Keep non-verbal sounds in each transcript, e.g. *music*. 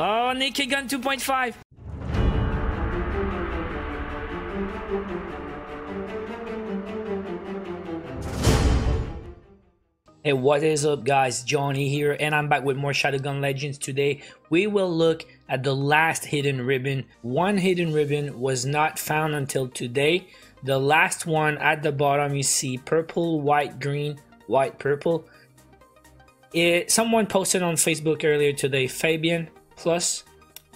Oh, Naked Gun 2.5. Hey, what is up guys? Johnny here and I'm back with more Shadowgun Legends. Today we will look at the last hidden ribbon. One hidden ribbon was not found until today. The last one at the bottom you see purple, white, green, white, purple. It, someone posted on Facebook earlier today, Fabian Plus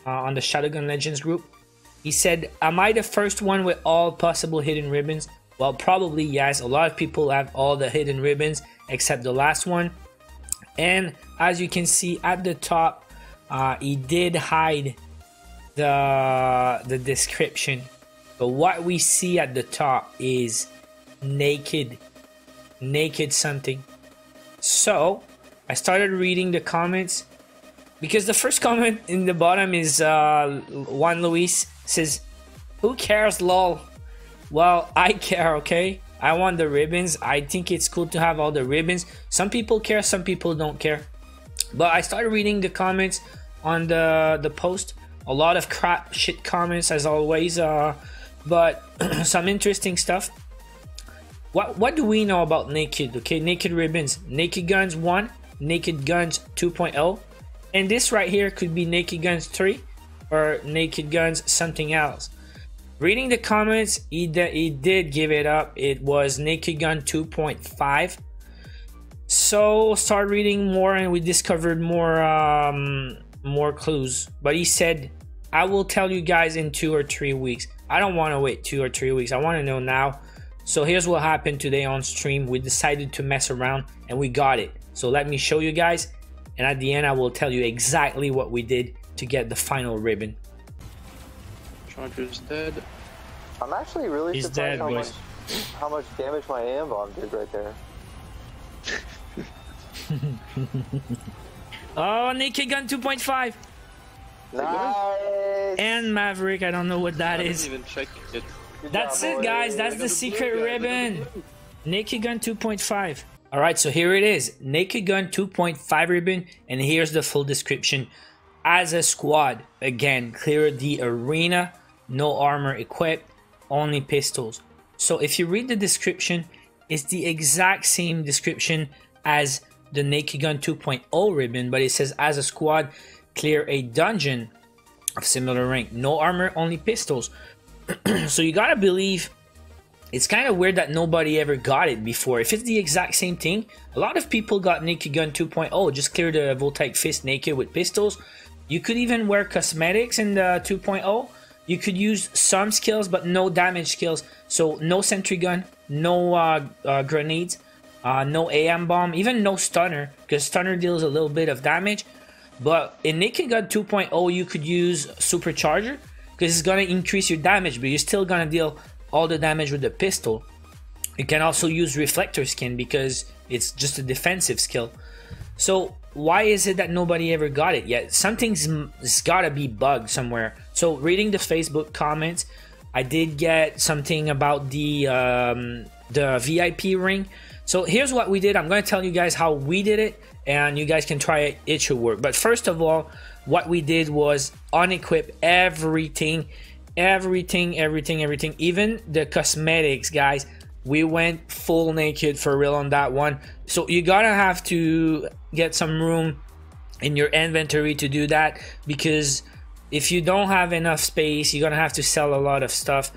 uh, on the Shadowgun Legends group. He said, am I the first one with all possible hidden ribbons? Well, probably yes. A lot of people have all the hidden ribbons except the last one. And as you can see at the top, uh, he did hide the, the description. But what we see at the top is naked, naked something. So I started reading the comments because the first comment in the bottom is uh, Juan Luis says, "Who cares, lol." Well, I care, okay? I want the ribbons. I think it's cool to have all the ribbons. Some people care, some people don't care. But I started reading the comments on the the post. A lot of crap shit comments as always. Uh, but *clears throat* some interesting stuff. What what do we know about Naked? Okay, Naked ribbons. Naked Guns 1, Naked Guns 2.0. And this right here could be Naked Guns 3 or Naked Guns something else. Reading the comments, he, he did give it up. It was Naked Gun 2.5. So start reading more, and we discovered more um, more clues. But he said, "I will tell you guys in two or three weeks." I don't want to wait two or three weeks. I want to know now. So here's what happened today on stream. We decided to mess around, and we got it. So let me show you guys, and at the end, I will tell you exactly what we did to get the final ribbon. Charger's dead. I'm actually really He's surprised dead, how, boys. much, how much damage my AM bomb did right there. *laughs* Oh, Naked Gun 2.5 Nice! and Maverick. I don't know what that I didn't even check it. Good That's job, it, guys. That's the secret blue guy, look at the ribbon. blue. Naked Gun 2.5. All right, so here it is. Naked Gun 2.5 ribbon, and here's the full description. As a squad, again, clear the arena, no armor equipped, only pistols. So if you read the description, it's the exact same description as the Naked Gun 2.0 ribbon, but it says as a squad, clear a dungeon of similar rank, no armor, only pistols. *clears throat* so you gotta believe it's kind of weird that nobody ever got it before. If it's the exact same thing, a lot of people got Naked Gun 2.0, just clear the Voltaic Fist naked with pistols. You could even wear cosmetics in the 2.0. You could use some skills, but no damage skills. So no sentry gun, no uh, uh, grenades, uh, no AM bomb, even no stunner, because stunner deals a little bit of damage. But in Naked Gun 2.0, you could use Supercharger, because it's gonna increase your damage, but you're still gonna deal all the damage with the pistol. You can also use Reflector Skin because it's just a defensive skill. So why is it that nobody ever got it yet? Something's gotta be bugged somewhere. So reading the Facebook comments, I did get something about the um, the VIP ring. So here's what we did. I'm gonna tell you guys how we did it, and you guys can try it. It should work. But first of all, what we did was unequip everything, everything, everything, everything, even the cosmetics, guys. We went full naked for real on that one. So you gotta have to get some room in your inventory to do that because if you don't have enough space, you're gonna have to sell a lot of stuff.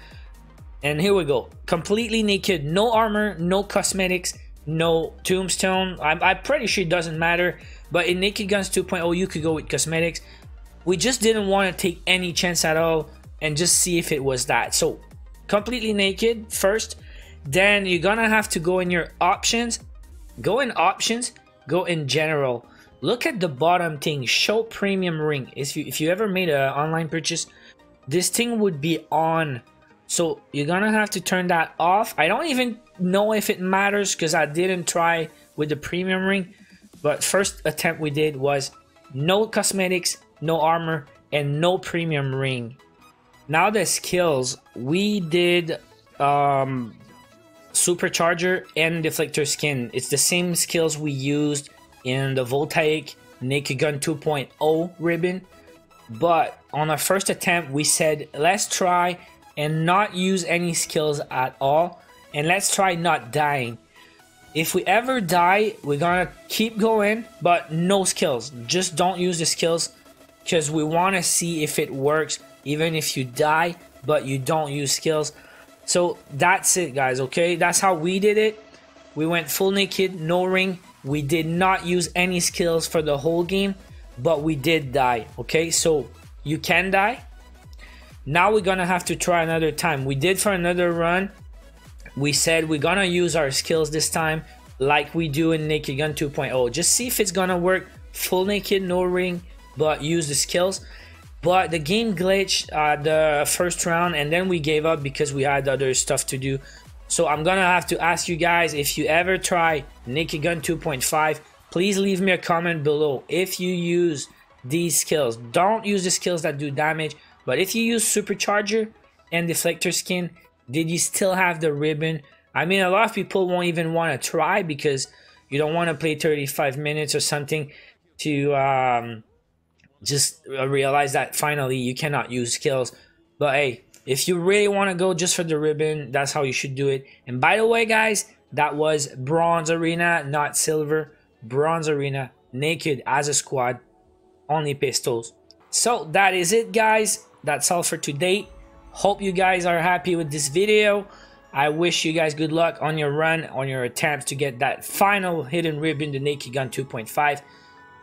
And here we go, completely naked, no armor, no cosmetics, no tombstone. I'm, I'm pretty sure it doesn't matter. But in Naked Guns 2.0, you could go with cosmetics. We just didn't want to take any chance at all and just see if it was that. So completely naked first. Then you're gonna have to go in your options. Go in options. Go in general. Look at the bottom thing. Show premium ring. If you if you ever made an online purchase, this thing would be on. So you're gonna have to turn that off. I don't even know if it matters because I didn't try with the premium ring. But first attempt we did was no cosmetics, no armor, and no premium ring. Now the skills we did um supercharger and deflector skin. It's the same skills we used in the Voltaic Naked Gun 2.0 ribbon. but on our first attempt, we said let's try and not use any skills at all, and let's try not dying. If we ever die, we're gonna keep going, but no skills. Just don't use the skills because we want to see if it works, even if you die, but you don't use skills. So that's it, guys. Okay, that's how we did it. We went full naked, no ring. We did not use any skills for the whole game, but we did die. Okay, so you can die. Now we're gonna have to try another time. We did for another run. We said we're gonna use our skills this time, like we do in Naked Gun 2.0. Just see if it's gonna work. Full naked, no ring, but use the skills. But the game glitched uh, the first round, and then we gave up because we had other stuff to do. So I'm gonna have to ask you guys if you ever try Naked Gun 2.5, please leave me a comment below if you use these skills. Don't use the skills that do damage, but if you use Supercharger and Deflector skin, did you still have the ribbon? I mean, a lot of people won't even want to try because you don't want to play 35 minutes or something to um, just realize that finally you cannot use skills. But hey, if you really want to go just for the ribbon, that's how you should do it. And by the way, guys, that was bronze arena, not silver. Bronze arena, naked as a squad, only pistols. So that is it, guys. That's all for today. Hope you guys are happy with this video. I wish you guys good luck on your run, on your attempts to get that final hidden ribbon, the Naked Gun 2.5.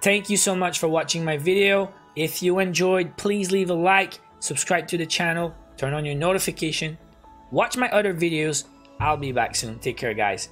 Thank you so much for watching my video. If you enjoyed, please leave a like, subscribe to the channel, turn on your notification, watch my other videos. I'll be back soon. Take care, guys.